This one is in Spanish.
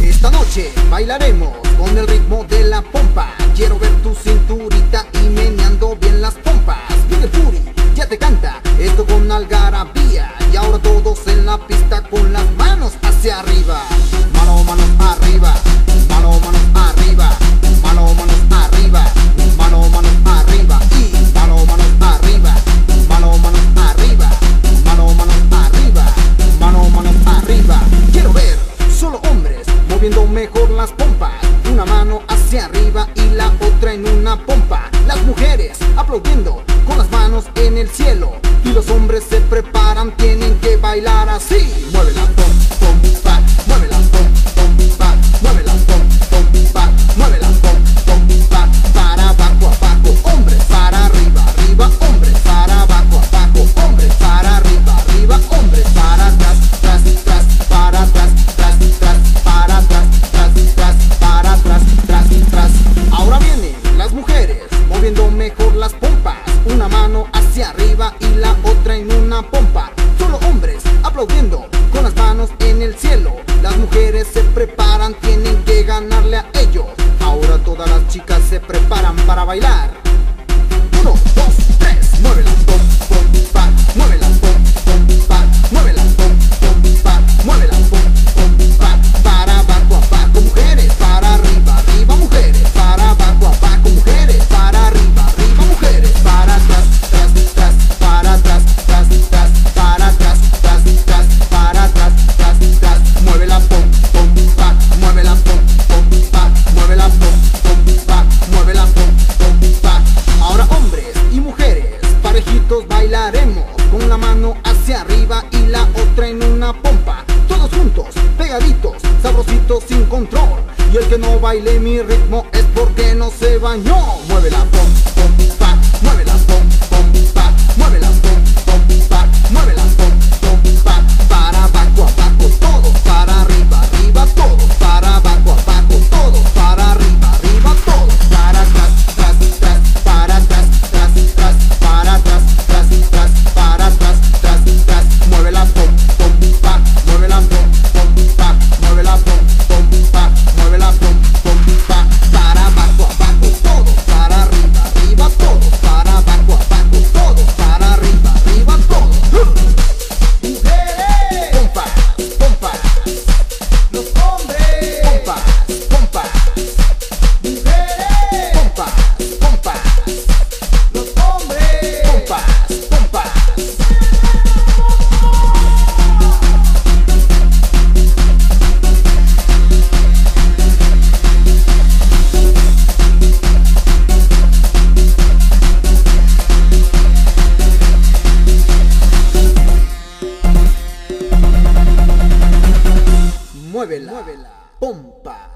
Esta noche bailaremos con el ritmo de la pompa. Quiero ver tu cintura con las manos en el cielo. Las mujeres se preparan, tienen que ganarle a ellos. Ahora todas las chicas se preparan para bailar. hacia arriba y la otra en una pompa. Todos juntos, pegaditos, sabrositos sin control. Y el que no baile mi ritmo es porque no se bañó. Mueve la pompa. muévela, muévela, pompa.